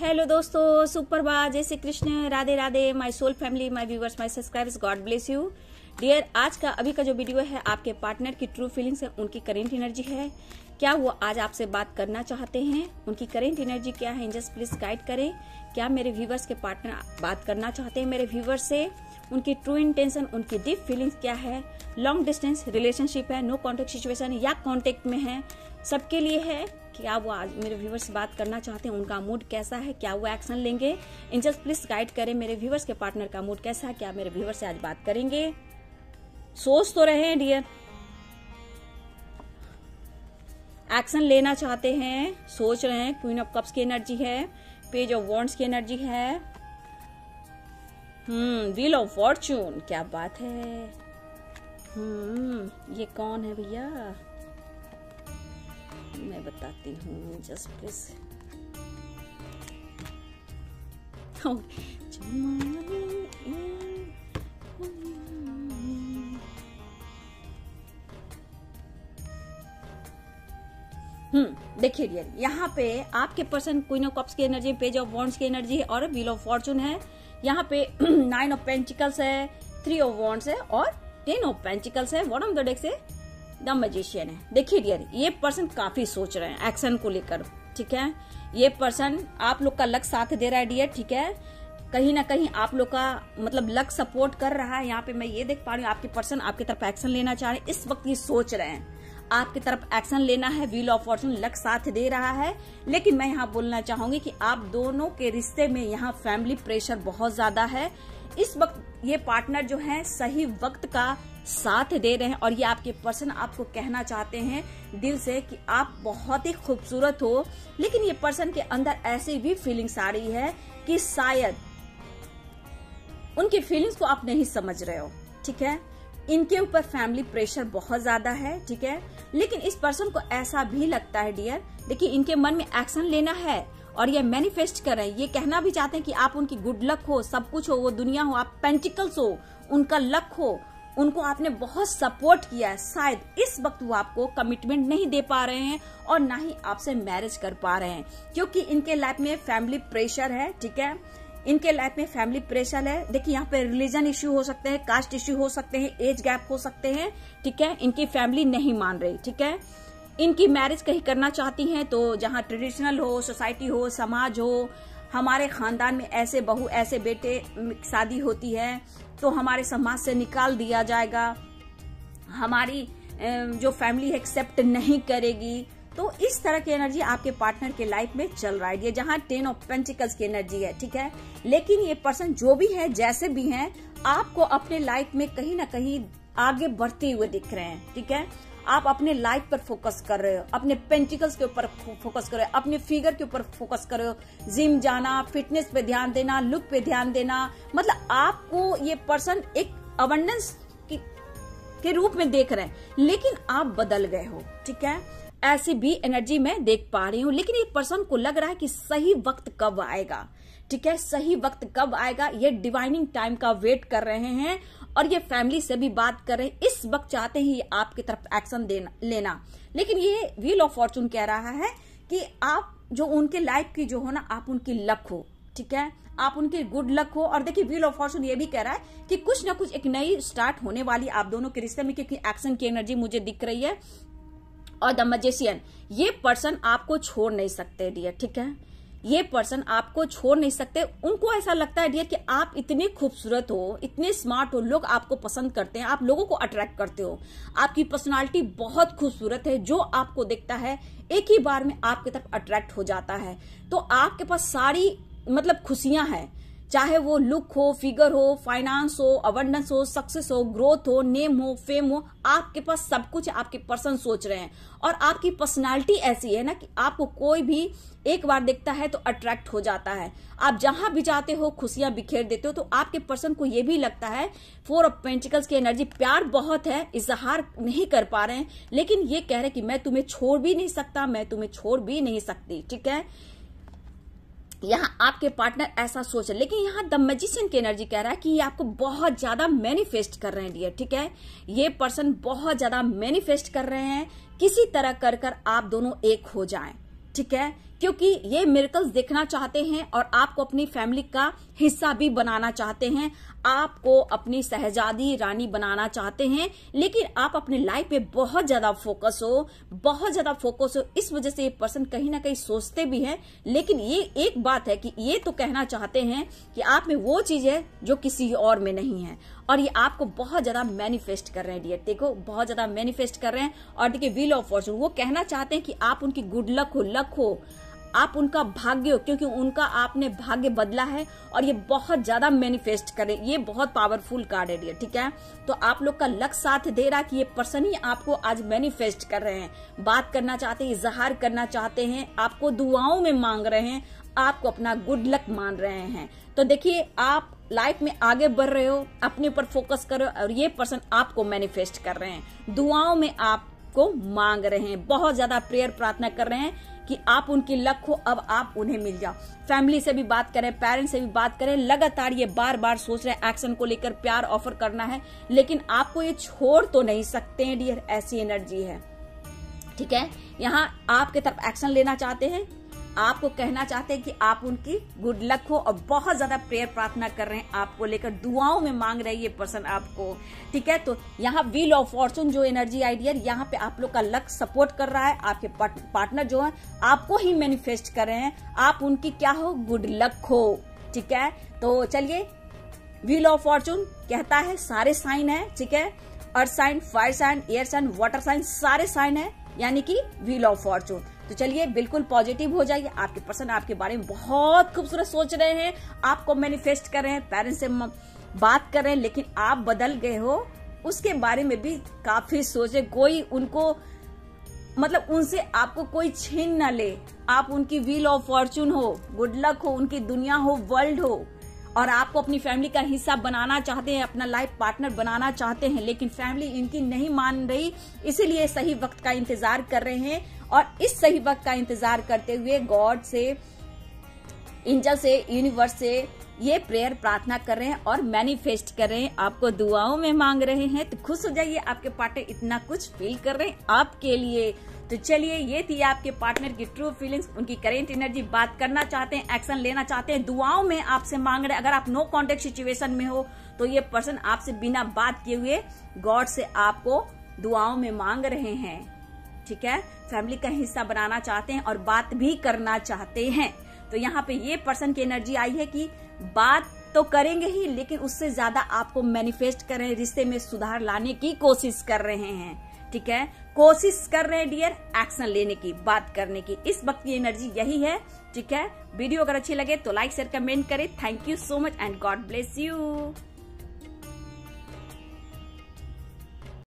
Hello दोस्तों, सुप्रभात। जय Shri Krishna. Radhe Radhe. My soul family my viewers my subscribers God bless you dear आज का अभी का जो वीडियो है, आपके पार्टनर की ट्रू फीलिंग्स है, उनकी करेंट एनर्जी है। क्या वो आज आपसे बात करना चाहते हैं? उनकी करेंट एनर्जी क्या है? जस्ट प्लीज़ गाइड करें। क्या मेरे व्यूवर्स के पार्टनर बात करना चाहते हैं? मेरे व्यूवर्स से उनकी ट्रू इंटेंशन उनकी डीप फीलिंग्स क्या है? लॉन्ग डिस्टेंस रिलेशनशिप है नो कॉन्टेक्ट सिचुएशन या कॉन्टेक्ट में है, सबके लिए है। क्या वो आज मेरे व्यूवर्स से बात करना चाहते हैं, उनका मूड कैसा है, क्या वो एक्शन लेंगे? इंजल्स प्लीज़ गाइड करें मेरे व्यूवर्स के पार्टनर का मूड कैसा है, क्या मेरे व्यूवर्स से आज बात करेंगे? सोच तो रहे हैं डियर एक्शन लेना चाहते हैं, सोच रहे हैं क्वीन ऑफ़ कप्स की एनर्जी है पेज ऑफ़ वॉन्ट्स की एनर्जी है। हम्म व्हील ऑफ़ फॉर्चून क्या बात है? हम्म ये कौन है भैया? मैं बताती हूँ जस्ट प्लीज़ हम्म देखिए डियर यहाँ पे आपके पर्सन क्वीन ऑफ़ कप्स की एनर्जी पेज ऑफ़ वॉन्ट्स की एनर्जी है और व्हील ऑफ़ फॉर्चून है। यहाँ पे नाइन ऑफ़ पेंटिकल्स है थ्री ऑफ़ वॉन्ट्स है और टेन ऑफ़ पेंटिकल्स है। ऑफ़ द डेक से द मजिशियन है। देखिए डियर ये पर्सन काफ़ी सोच रहे हैं एक्शन को लेकर, ठीक है? ये पर्सन आप लोग का लक साथ दे रहा है डियर ठीक है? कहीं ना कहीं आप लोग का मतलब लक सपोर्ट कर रहा है। यहाँ पे मैं ये देख पा रही हूँ, आपके पर्सन आपकी तरफ़ एक्शन लेना चाह रहे हैं, इस वक्त ये सोच रहे हैं। आपकी तरफ़ एक्शन लेना है व्हील ऑफ़ फॉर्चून लक साथ दे रहा है। लेकिन मैं यहाँ बोलना चाहूँगी कि आप दोनों के रिश्ते में यहाँ फैमिली प्रेशर बहुत ज़्यादा है। इस वक्त ये पार्टनर जो है, सही वक्त का साथ दे रहे हैं और ये आपके पर्सन आपको कहना चाहते हैं दिल से कि आप बहुत ही खूबसूरत हो। लेकिन ये पर्सन के अंदर ऐसी भी फीलिंग्स आ रही है कि शायद उनकी फीलिंग्स को आप नहीं समझ रहे हो, ठीक है? इनके ऊपर फैमिली प्रेशर बहुत ज़्यादा है, ठीक है? लेकिन इस पर्सन को ऐसा भी लगता है डियर देखिए, इनके मन में एक्शन लेना है और ये मैनिफेस्ट कर रहे हैं। ये कहना भी चाहते हैं कि आप उनकी गुड लक हो, सब कुछ हो, वो दुनिया हो, आप पेंटिकल्स हो, उनका लक हो, उनको आपने बहुत सपोर्ट किया है। शायद इस वक्त वो आपको कमिटमेंट नहीं दे पा रहे हैं और ना ही आपसे मैरिज कर पा रहे हैं। क्योंकि इनके लाइफ में फैमिली प्रेशर है, ठीक है? इनके लाइफ में फैमिली प्रेशर है। देखिए, यहाँ पे रिलीजन इश्यू हो सकते हैं कास्ट इश्यू हो सकते हैं एज गैप हो सकते हैं, ठीक है? इनकी फैमिली नहीं मान रही, ठीक है? इनकी मैरिज कहीं करना चाहती हैं तो जहाँ ट्रेडिशनल हो सोसाइटी हो, समाज हो, हमारे खानदान में ऐसे बहू, ऐसे बेटे शादी होती है तो हमारे समाज से निकाल दिया जाएगा। हमारी जो फैमिली एक्सेप्ट नहीं करेगी तो इस तरह की एनर्जी आपके पार्टनर के लाइफ में चल रहा है। ये जहाँ टेन ऑफ़ पेंटिकल्स की एनर्जी है, ठीक है? लेकिन ये पर्सन जो भी है, जैसे भी है, आपको अपने लाइफ में कहीं ना कहीं आगे बढ़ते हुए दिख रहे हैं, ठीक है? आप अपने लाइफ पर फोकस कर रहे हो, अपने पेंटिकल्स के ऊपर फोकस कर रहे हो, अपने फिगर के ऊपर फोकस कर रहे हो। जिम जाना, फिटनेस पे ध्यान देना, लुक पे ध्यान देना मतलब आपको ये पर्सन एक अबंडेंस के रूप में देख रहे हैं। लेकिन आप बदल गए हो, ठीक है? ऐसी भी एनर्जी मैं देख पा रही हूँ, लेकिन ये पर्सन को लग रहा है कि सही वक्त कब आएगा। ठीक है, सही वक्त कब आएगा? ये डिवाइनिंग टाइम का वेट कर रहे हैं और ये फैमिली से भी बात कर रहे हैं। इस वक्त चाहते हैं ये आपकी तरफ़ एक्शन लेना। लेकिन ये व्हील ऑफ़ फॉर्चून कह रहा है कि आप जो उनके लाइफ की जो हो ना, आप उनकी लक हो। ठीक है, आप उनके गुड लक हो। और देखिए व्हील ऑफ़ फॉर्चून ये भी कह रहा है कि कुछ ना कुछ एक नई स्टार्ट होने वाली आप दोनों के रिश्ते में, क्योंकि एक्शन की एनर्जी मुझे दिख रही है। और द मजेशियन ये पर्सन आपको छोड़ नहीं सकते डियर ठीक है? ये पर्सन आपको छोड़ नहीं सकते। उनको ऐसा लगता है डियर कि आप इतने खूबसूरत हो, इतने स्मार्ट हो, लोग आपको पसंद करते हैं, आप लोगों को अट्रैक्ट करते हो। आपकी पर्सनालिटी बहुत खूबसूरत है, जो आपको देखता है, एक ही बार में आपकी तरफ़ अट्रैक्ट हो जाता है। तो आपके पास सारी मतलब खुशियाँ हैं। चाहे वो लुक हो फिगर हो फाइनेंस हो अबंडेंस हो सक्सेस हो ग्रोथ हो नेम हो फेम हो, आपके पास सब कुछ आपके पर्सन सोच रहे हैं। और आपकी पर्सनालिटी ऐसी है ना कि आपको कोई भी एक बार देखता है तो अट्रैक्ट हो जाता है। आप जहाँ भी जाते हो, खुशियाँ बिखेर देते हो तो आपके पर्सन को यह भी लगता है फोर ऑफ़ पेंटिकल्स की एनर्जी प्यार बहुत है, इजहार नहीं कर पा रहे हैं। लेकिन ये कह रहे कि मैं तुम्हें छोड़ भी नहीं सकता, मैं तुम्हें छोड़ भी नहीं सकती, ठीक है? यहाँ आपके पार्टनर ऐसा सोच रहे लेकिन यहाँ द मेजिशियन की एनर्जी कह रहा है कि ये आपको बहुत ज़्यादा मैनिफेस्ट कर रहे हैं डियर ठीक है? ये पर्सन बहुत ज़्यादा मैनिफेस्ट कर रहे हैं। किसी तरह कर कर आप दोनों एक हो जाएँ, ठीक है? क्योंकि ये मेरिकल्स देखना चाहते हैं और आपको अपनी फैमिली का हिस्सा भी बनाना चाहते हैं। आपको अपनी सहजादी रानी बनाना चाहते हैं, लेकिन आप अपने लाइफ में बहुत ज़्यादा फोकस हो, बहुत ज़्यादा फोकस हो, इस वजह से ये पर्सन कहीं ना कहीं सोचते भी हैं। लेकिन ये एक बात है कि ये तो कहना चाहते हैं कि आप में वो चीज़ है जो किसी और में नहीं है। और ये आपको बहुत ज़्यादा मैनिफेस्ट कर रहे हैं डियर देखो, बहुत ज़्यादा मैनिफेस्ट कर रहे हैं। और देखिए व्हील ऑफ़ फॉर्चून वो कहना चाहते हैं कि आप उनकी गुड लक हो लक हो। आप उनका भाग्य हो, क्योंकि उनका आपने भाग्य बदला है और ये बहुत ज़्यादा मैनिफेस्ट करे। ये बहुत पावरफुल कार्ड है ठीक है? तो आप लोग का लक साथ दे रहा कि ये पर्सन ही आपको आज मैनिफेस्ट कर रहे हैं। बात करना चाहते हैं, इजहार करना चाहते हैं, आपको दुआओं में मांग रहे हैं, आपको अपना गुड लक मान रहे हैं। तो देखिए, आप लाइफ में आगे बढ़ रहे हो, अपने ऊपर फोकस करो और ये पर्सन आपको मैनिफेस्ट कर रहे हैं। दुआओं में आपको मांग रहे हैं, बहुत ज़्यादा प्रेयर प्रार्थना कर रहे हैं। कि आप उनकी लक हो, अब आप उन्हें मिल जाओ। फैमिली से भी बात करें पेरेंट्स से भी बात करें, लगातार ये बार बार सोच रहे हैं एक्शन को लेकर प्यार ऑफ़र करना है, लेकिन आपको ये छोड़ तो नहीं सकते हैं डियर ऐसी एनर्जी है। ठीक है? यहाँ आपके तरफ़ एक्शन लेना चाहते हैं? आपको कहना चाहते हैं कि आप उनकी गुड लक हो और बहुत ज़्यादा प्रेयर प्रार्थना कर रहे हैं। आपको लेकर दुआओं में मांग रहे हैं ये पर्सन आपको। ठीक है? तो यहाँ व्हील ऑफ़ फॉर्चून जो एनर्जी आइडिया यहाँ पे आप लोग का लक सपोर्ट कर रहा है। आपके पार्टनर जो है, आपको ही मैनिफेस्ट कर रहे हैं। आप उनकी क्या हो? गुड लक हो। ठीक है? तो चलिए व्हील ऑफ़ फॉर्चून कहता है, सारे साइन है। ठीक है? Earth sign fire sign air sign water sign सारे साइन है। यानी कि व्हील ऑफ़ फॉर्चून तो चलिए, बिल्कुल पॉजिटिव हो जाइए। आपके पर्सन आपके बारे में बहुत खूबसूरत सोच रहे हैं। आपको मैनिफेस्ट कर रहे हैं पेरेंट्स से बात कर रहे हैं, लेकिन आप बदल गए हो। उसके बारे में भी काफ़ी सोचे कोई उनको मतलब उनसे आपको कोई छीन न ले। आप उनकी व्हील ऑफ़ फॉर्चून हो गुड लक हो, उनकी दुनिया हो वर्ल्ड हो। और आपको अपनी फैमिली का हिस्सा बनाना चाहते हैं, अपना लाइफ पार्टनर बनाना चाहते हैं, लेकिन फैमिली इनकी नहीं मान रही, इसीलिए सही वक्त का इंतज़ार कर रहे हैं और इस सही वक्त का इंतज़ार करते हुए गॉड से इंजल से यूनिवर्स से ये प्रेयर प्रार्थना कर रहे हैं और मैनिफेस्ट कर रहे हैं। आपको दुआओं में मांग रहे हैं। तो खुश हो जाइए, आपके पार्टनर इतना कुछ फील कर रहे हैं आपके लिए। तो चलिए, ये थी आपके पार्टनर की ट्रू फीलिंग्स उनकी करेंट एनर्जी बात करना चाहते हैं एक्शन लेना चाहते हैं। दुआओं में आपसे मांग रहे अगर आप नो कॉन्टेक्ट सिचुएशन में हो तो ये पर्सन आपसे बिना बात किए हुए गॉड से आपको दुआओं में मांग रहे हैं। ठीक है? फैमिली का हिस्सा बनाना चाहते हैं और बात भी करना चाहते हैं। तो यहाँ पे ये पर्सन की एनर्जी आई है कि बात तो करेंगे ही, लेकिन उससे ज़्यादा आपको मैनिफेस्ट कर रहे हैं, रिश्ते में सुधार लाने की कोशिश कर रहे हैं। ठीक है? कोशिश कर रहे हैं डियर एक्शन लेने की, बात करने की। इस वक्त की एनर्जी यही है। ठीक है? वीडियो अगर अच्छी लगे तो लाइक शेयर कमेंट करें। Thank you so much and God bless you